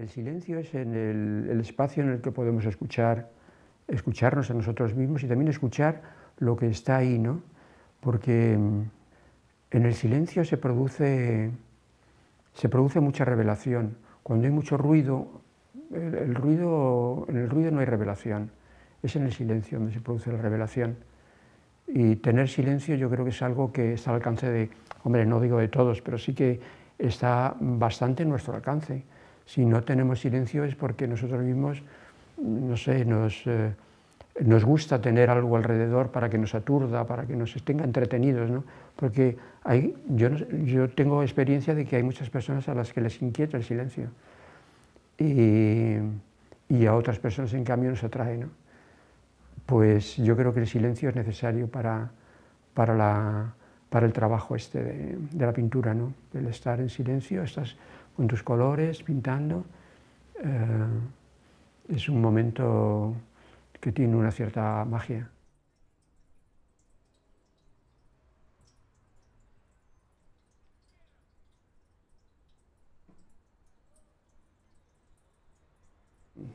El silencio es en el, espacio en el que podemos escuchar, escucharnos a nosotros mismos y también escuchar lo que está ahí, ¿no? Porque mm, en el silencio se produce, se produce mucha revelación. Cuando hay mucho ruido, el, ruido, en el ruido no hay revelación, es en el silencio donde se produce la revelación. Y tener silencio yo creo que es algo que está al alcance de, hombre, no digo de todos, pero sí que está bastante en nuestro alcance. Si no tenemos silencio es porque nosotros mismos, no sé, nos, eh, nos gusta tener algo alrededor para que nos aturda, para que nos tenga entretenidos, ¿no? Porque hay, yo, yo tengo experiencia de que hay muchas personas a las que les inquieta el silencio y, y a otras personas en cambio nos atrae, ¿no? Pues yo creo que el silencio es necesario para, para la para el trabajo este de, la pintura, ¿no? el estar en silencio, estás con tus colores pintando, eh, es un momento que tiene una cierta magia.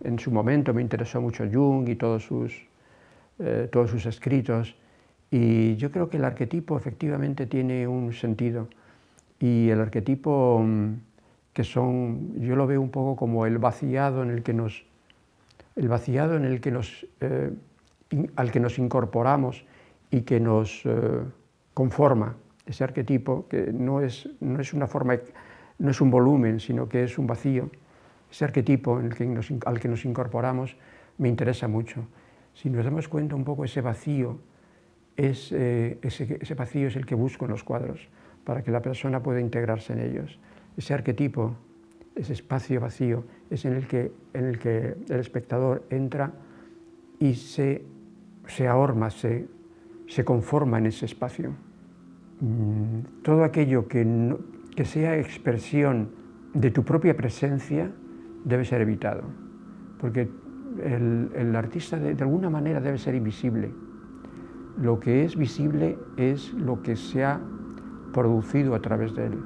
En su momento me interesó mucho Jung y todos sus, eh, todos sus escritos, y yo creo que el arquetipo efectivamente tiene un sentido. Y el arquetipo mm, que son, yo lo veo un poco como el vaciado en el que nos, el vaciado en el que nos, eh, al que nos incorporamos y que nos eh, conforma. Ese arquetipo que no es, no es una forma, no es un volumen, sino que es un vacío. Ese arquetipo en el que al que nos incorporamos me interesa mucho. Si nos damos cuenta un poco ese vacío es, eh, ese, vacío es el que busco en los cuadros, para que la persona pueda integrarse en ellos. Ese arquetipo, ese espacio vacío, es en el que, en el, que el espectador entra y se, se ahorma, se, se conforma en ese espacio. Mm, todo aquello que, que sea expresión de tu propia presencia debe ser evitado, porque el, el artista de, de alguna manera debe ser invisible lo que es visible es lo que se ha producido a través de él,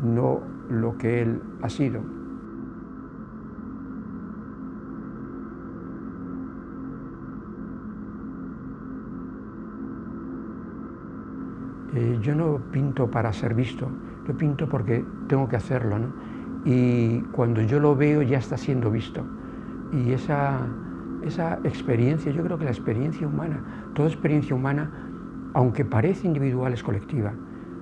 no lo que él ha sido. Eh, yo no pinto para ser visto, yo pinto porque tengo que hacerlo. Y cuando yo lo veo ya está siendo visto. Y esa, esa experiencia, yo creo que la experiencia humana, toda experiencia humana, aunque parece individual, es colectiva.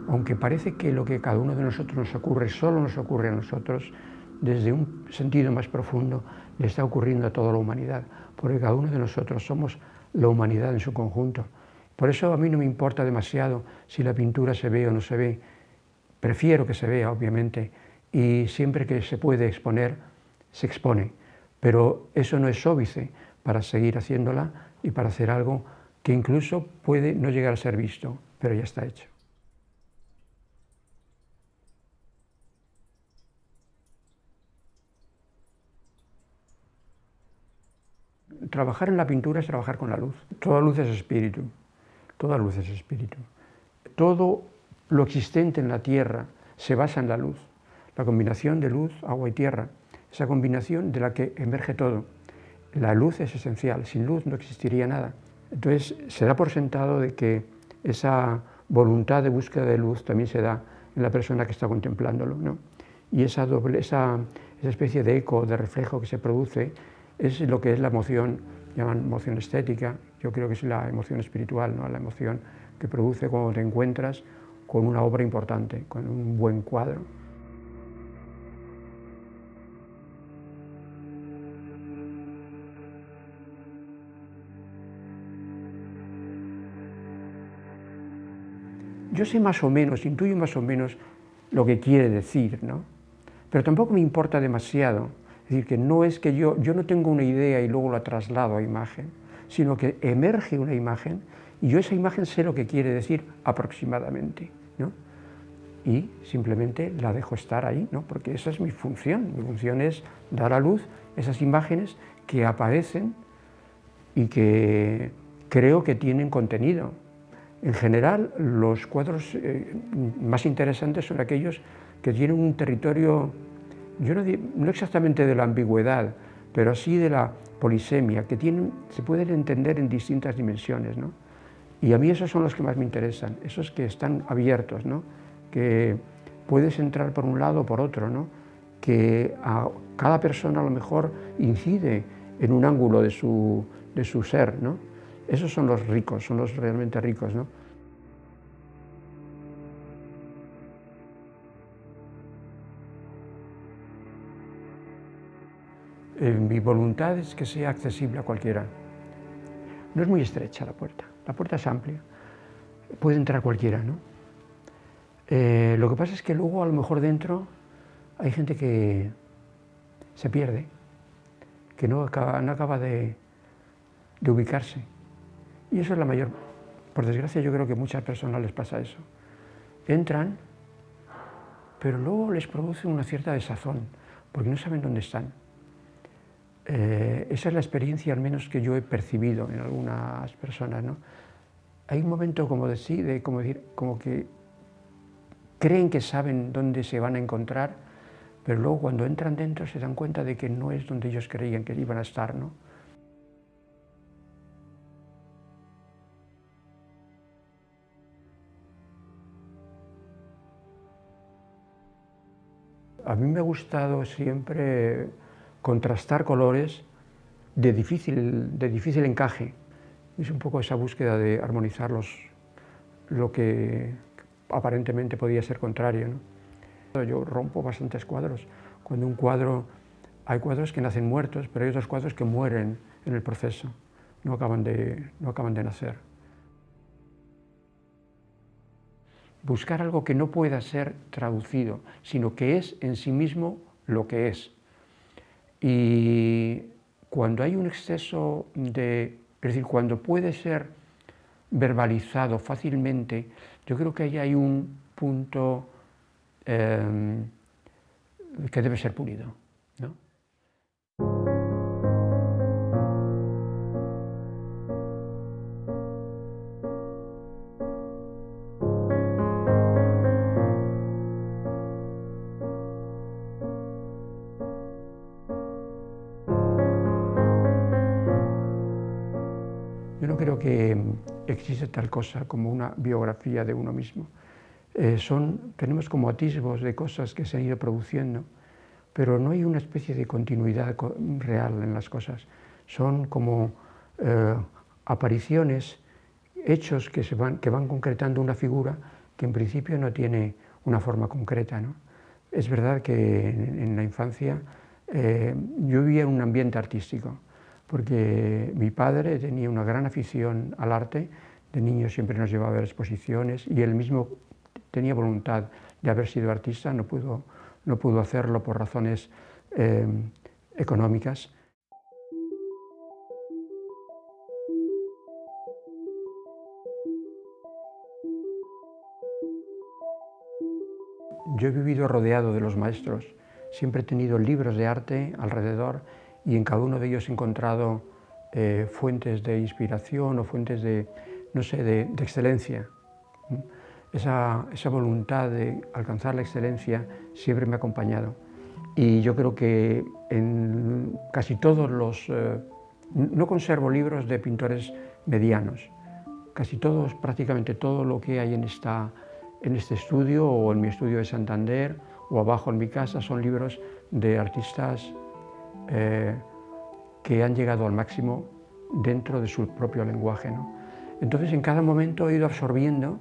Aunque parece que lo que cada uno de nosotros nos ocurre solo nos ocurre a nosotros, desde un sentido más profundo le está ocurriendo a toda la humanidad, porque cada uno de nosotros somos la humanidad en su conjunto. Por eso a mí no me importa demasiado si la pintura se ve o no se ve, prefiero que se vea, obviamente, y siempre que se puede exponer, se expone. Pero eso no es óbice, para seguir haciéndola y para hacer algo que incluso puede no llegar a ser visto, pero ya está hecho. Trabajar en la pintura es trabajar con la luz. Toda luz es espíritu, toda luz es espíritu. Todo lo existente en la tierra se basa en la luz, la combinación de luz, agua y tierra, esa combinación de la que emerge todo la luz es esencial, sin luz no existiría nada. Entonces se da por sentado de que esa voluntad de búsqueda de luz también se da en la persona que está contemplándolo. ¿no? Y esa, doble, esa, esa especie de eco, de reflejo que se produce, es lo que es la emoción, llaman emoción estética, yo creo que es la emoción espiritual, ¿no? la emoción que produce cuando te encuentras con una obra importante, con un buen cuadro. yo sé más o menos, intuyo más o menos lo que quiere decir, ¿no? Pero tampoco me importa demasiado. Es decir, que no es que yo, yo no tengo una idea y luego la traslado a imagen, sino que emerge una imagen y yo esa imagen sé lo que quiere decir aproximadamente, ¿no? Y simplemente la dejo estar ahí, ¿no? Porque esa es mi función. Mi función es dar a luz esas imágenes que aparecen y que creo que tienen contenido, en general, los cuadros eh, más interesantes son aquellos que tienen un territorio no exactamente de la ambigüedad, pero sí de la polisemia, que tienen, se pueden entender en distintas dimensiones. ¿no? Y a mí esos son los que más me interesan, esos que están abiertos, ¿no? que puedes entrar por un lado o por otro, ¿no? que a cada persona a lo mejor incide en un ángulo de su, de su ser. ¿no? Esos son los ricos, son los realmente ricos. ¿no? Eh, mi voluntad es que sea accesible a cualquiera. No es muy estrecha la puerta, la puerta es amplia, puede entrar cualquiera, ¿no? Eh, lo que pasa es que luego a lo mejor dentro hay gente que se pierde, que no acaba, de, de ubicarse. Y eso es la mayor, por desgracia yo creo que a muchas personas les pasa eso. Entran, pero luego les produce una cierta desazón, porque no saben dónde están. Eh, esa es la experiencia al menos que yo he percibido en algunas personas. ¿no? Hay un momento como decir, como decir, como que creen que saben dónde se van a encontrar, pero luego cuando entran dentro se dan cuenta de que no es donde ellos creían que iban a estar. ¿no? A mí me ha gustado siempre contrastar colores de difícil, de difícil encaje. Es un poco esa búsqueda de armonizar lo que aparentemente podía ser contrario. Yo rompo bastantes cuadros. Cuando un cuadro, hay cuadros que nacen muertos, pero hay otros cuadros que mueren en el proceso, no acaban de, no acaban de nacer. Buscar algo que no pueda ser traducido, sino que es en sí mismo lo que es. Y cuando hay un exceso de, es decir, cuando puede ser verbalizado fácilmente, yo creo que ahí hay un punto eh, que debe ser pulido. Tal cosa como una biografía de uno mismo. Eh, son, tenemos como atisbos de cosas que se han ido produciendo, pero no hay una especie de continuidad real en las cosas. Son como eh, apariciones, hechos que, se van, que van concretando una figura que en principio no tiene una forma concreta. ¿no? Es verdad que en, la infancia eh, yo vivía en un ambiente artístico, porque mi padre tenía una gran afición al arte, de niño siempre nos llevaba a ver exposiciones y él mismo tenía voluntad de haber sido artista, no pudo, no pudo hacerlo por razones eh, económicas. Yo he vivido rodeado de los maestros, siempre he tenido libros de arte alrededor y en cada uno de ellos he encontrado eh, fuentes de inspiración o fuentes de, no sé, de, excelencia. Esa, esa, voluntad de alcanzar la excelencia siempre me ha acompañado. Y yo creo que en casi todos los... Eh, no conservo libros de pintores medianos. Casi todos, prácticamente todo lo que hay en, esta, en este estudio o en mi estudio de Santander o abajo en mi casa son libros de artistas eh, que han llegado al máximo dentro de su propio lenguaje. ¿no? Entonces en cada momento he ido absorbiendo,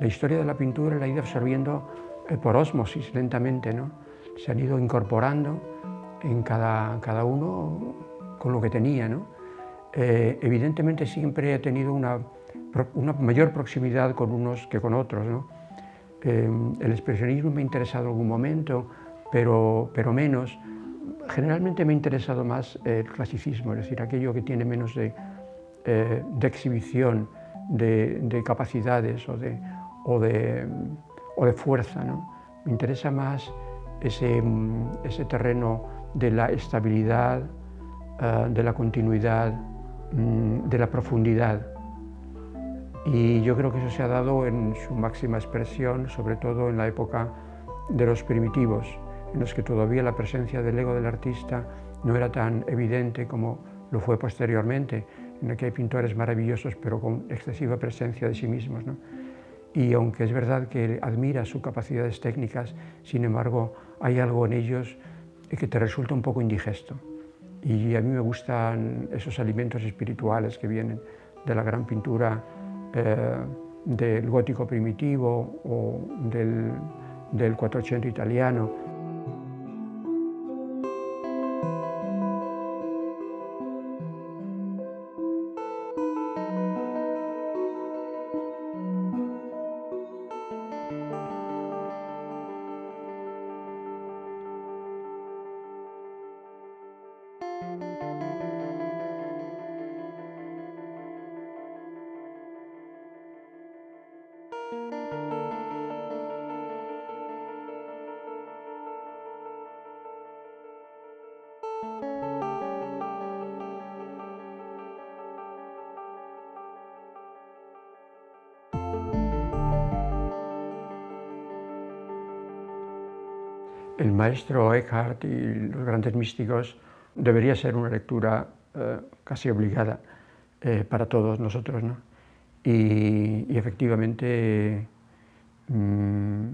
la historia de la pintura la he ido absorbiendo eh, por osmosis lentamente, ¿no? se han ido incorporando en cada, cada uno con lo que tenía. ¿no? Eh, evidentemente siempre he tenido una, una, mayor proximidad con unos que con otros. ¿no? el expresionismo me ha interesado en algún momento, pero, pero menos generalmente me ha interesado más el clasicismo, es decir, aquello que tiene menos de, eh, exhibición de, capacidades o de, o de, fuerza. ¿no? Me interesa más ese, ese, terreno de la estabilidad, eh, de la continuidad, mm, de la profundidad. Y yo creo que eso se ha dado en su máxima expresión, sobre todo en la época de los primitivos en los que todavía la presencia del ego del artista no era tan evidente como lo fue posteriormente, en el que hay pintores maravillosos pero con excesiva presencia de sí mismos. Y aunque es verdad que admira sus capacidades técnicas, sin embargo hay algo en ellos que te resulta un poco indigesto. Y a mí me gustan esos alimentos espirituales que vienen de la gran pintura eh, del gótico primitivo o del, del 400 italiano, el maestro Eckhart y los grandes místicos debería ser una lectura eh, casi obligada eh, para todos nosotros. ¿no? Y, efectivamente mm,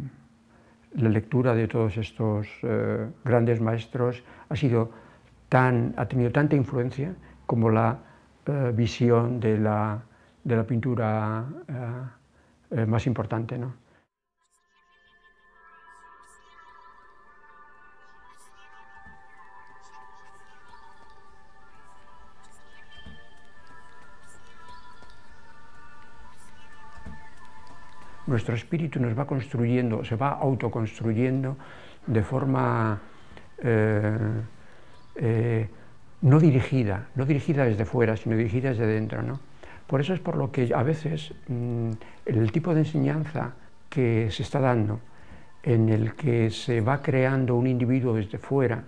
la lectura de todos estos eh, grandes maestros ha, tenido tanta influencia como la visión de la, de la pintura más importante. ¿no? Nuestro espíritu nos va construyendo, se va autoconstruyendo de forma eh, eh, no dirigida, no dirigida desde fuera, sino dirigida desde dentro. ¿no? Por eso es por lo que a veces mm, el tipo de enseñanza que se está dando, en el que se va creando un individuo desde fuera,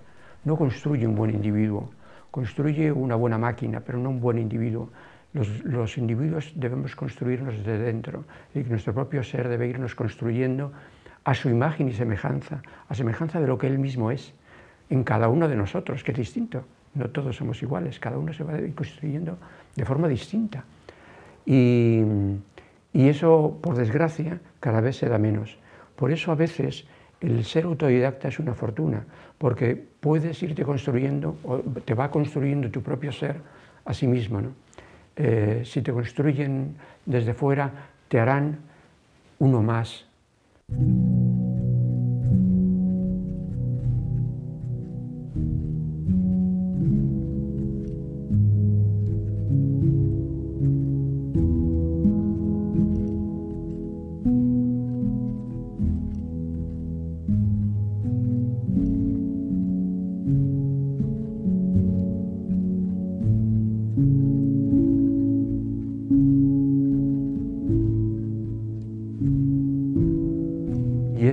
no construye un buen individuo, construye una buena máquina, pero no un buen individuo los, individuos debemos construirnos desde dentro y que nuestro propio ser debe irnos construyendo a su imagen y semejanza, a semejanza de lo que Él mismo es, en cada uno de nosotros, que es distinto. No todos somos iguales, cada uno se va construyendo de forma distinta. Y, y eso, por desgracia, cada vez se da menos. Por eso a veces el ser autodidacta es una fortuna, porque puedes irte construyendo, o te va construyendo tu propio ser a sí mismo. ¿no? Eh, si te construyen desde fuera, te harán uno más.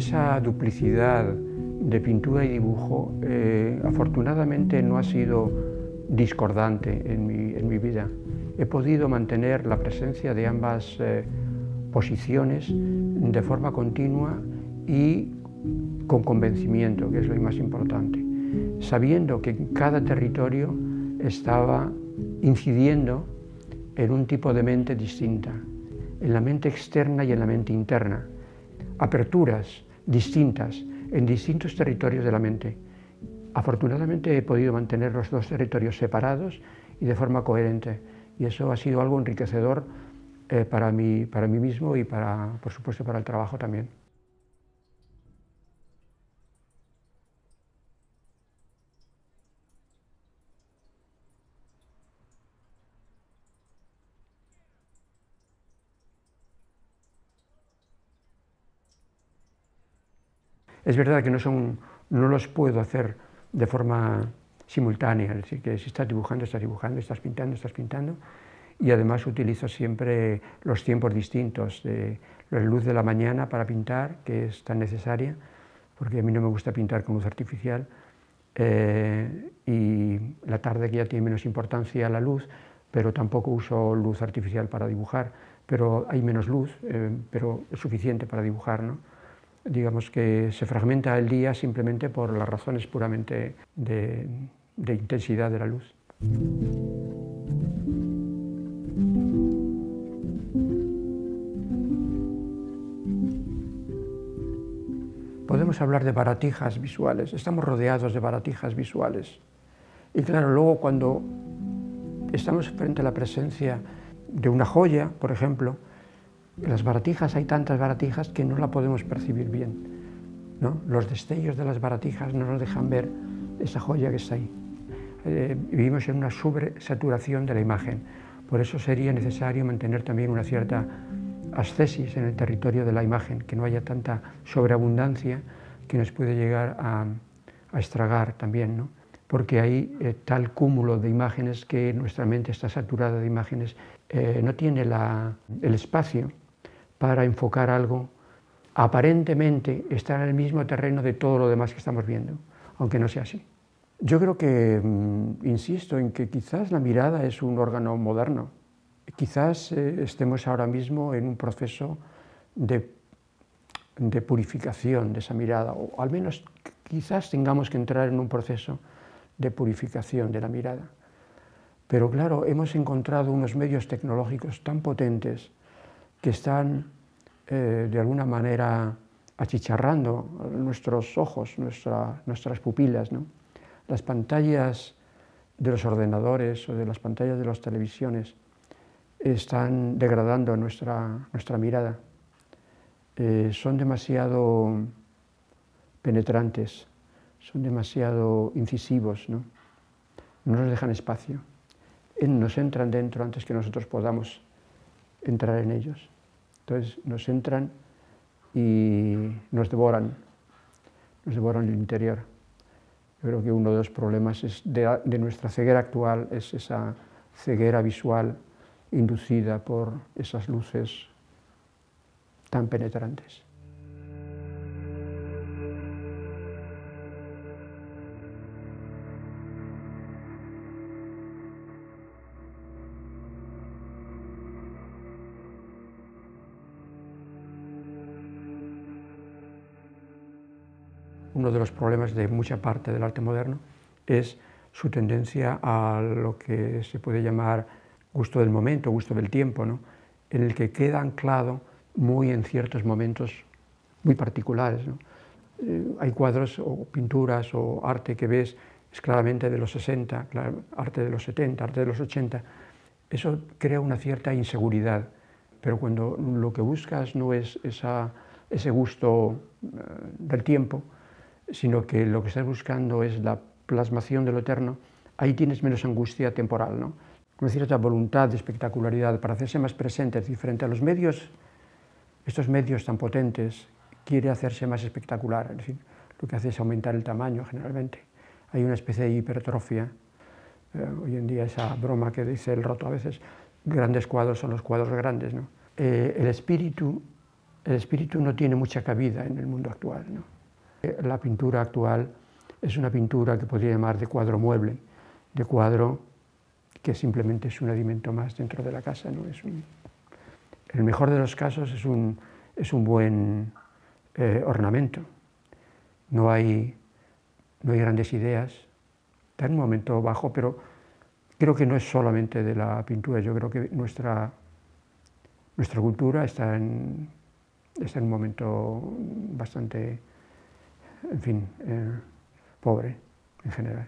Esa duplicidad de pintura y dibujo eh, afortunadamente no ha sido discordante en mi, vida. He podido mantener la presencia de ambas eh, posiciones de forma continua y con convencimiento, que es lo más importante, sabiendo que cada territorio estaba incidiendo en un tipo de mente distinta, en la mente externa y en la mente interna, aperturas distintas en distintos territorios de la mente. Afortunadamente he podido mantener los dos territorios separados y de forma coherente y eso ha sido algo enriquecedor eh, para, mí, para mí mismo y para, por supuesto para el trabajo también. Es verdad que no, los puedo hacer de forma simultánea, es decir, que si estás dibujando, estás dibujando, estás pintando, estás pintando, y además utilizo siempre los tiempos distintos, de la luz de la mañana para pintar, que es tan necesaria, porque a mí no me gusta pintar con luz artificial, eh, y la tarde que ya tiene menos importancia la luz, pero tampoco uso luz artificial para dibujar, pero hay menos luz, eh, pero es suficiente para dibujar, ¿no? Digamos que se fragmenta el día simplemente por las razones puramente de, intensidad de la luz. Podemos hablar de baratijas visuales, estamos rodeados de baratijas visuales. Y claro, luego cuando estamos frente a la presencia de una joya, por ejemplo, las baratijas hay tantas baratijas que no la podemos percibir bien. ¿no? Los destellos de las baratijas no nos dejan ver esa joya que está ahí. Eh, vivimos en una sobresaturación de la imagen. Por eso sería necesario mantener también una cierta ascesis en el territorio de la imagen, que no haya tanta sobreabundancia que nos puede llegar a, estragar también, ¿no? porque hay eh, tal cúmulo de imágenes que nuestra mente está saturada de imágenes, eh, no tiene el espacio para enfocar algo aparentemente está en el mismo terreno de todo lo demás que estamos viendo, aunque no sea así. Yo creo que, mm, insisto, en que quizás la mirada es un órgano moderno. Quizás eh, estemos ahora mismo en un proceso de, de, purificación de esa mirada, o al menos quizás tengamos que entrar en un proceso de purificación de la mirada. Pero claro, hemos encontrado unos medios tecnológicos tan potentes que están eh, de alguna manera achicharrando nuestros ojos, nuestras pupilas. ¿no? las pantallas de los ordenadores o de las pantallas de las televisiones están degradando nuestra, nuestra mirada. Eh, son demasiado penetrantes, son demasiado incisivos, ¿no? no nos dejan espacio, nos entran dentro antes que nosotros podamos entrar en ellos. Entonces nos entran y nos devoran, nos devoran el interior. Yo creo que uno de los problemas de, nuestra ceguera actual es esa ceguera visual inducida por esas luces tan penetrantes. Uno de los problemas de mucha parte del arte moderno es su tendencia a lo que se puede llamar gusto del momento, gusto del tiempo, ¿no? en el que queda anclado muy en ciertos momentos muy particulares. Eh, hay cuadros o pinturas o arte que ves es claramente de los 60, arte de los 70, arte de los 80. Eso crea una cierta inseguridad, pero cuando lo que buscas no es ese gusto eh, del tiempo, sino que lo que estás buscando es la plasmación de lo eterno, ahí tienes menos angustia temporal, ¿no? una cierta voluntad de espectacularidad para hacerse más presente, diferente a los medios, estos medios tan potentes, quiere hacerse más espectacular, es decir, lo que hace es aumentar el tamaño generalmente. Hay una especie de hipertrofia, eh, hoy en día esa broma que dice el roto a veces, grandes cuadros son los cuadros grandes. ¿no? Eh, el, espíritu, el espíritu no tiene mucha cabida en el mundo actual. ¿no? La pintura actual es una pintura que podría llamar de cuadro mueble, de cuadro que simplemente es un alimento más dentro de la casa. ¿no? Es un, el mejor de los casos es un, es un buen eh, ornamento. No hay, no hay grandes ideas, está en un momento bajo, pero creo que no es solamente de la pintura, yo creo que nuestra, nuestra cultura está en, está en un momento bastante en fin, eh, pobre en general.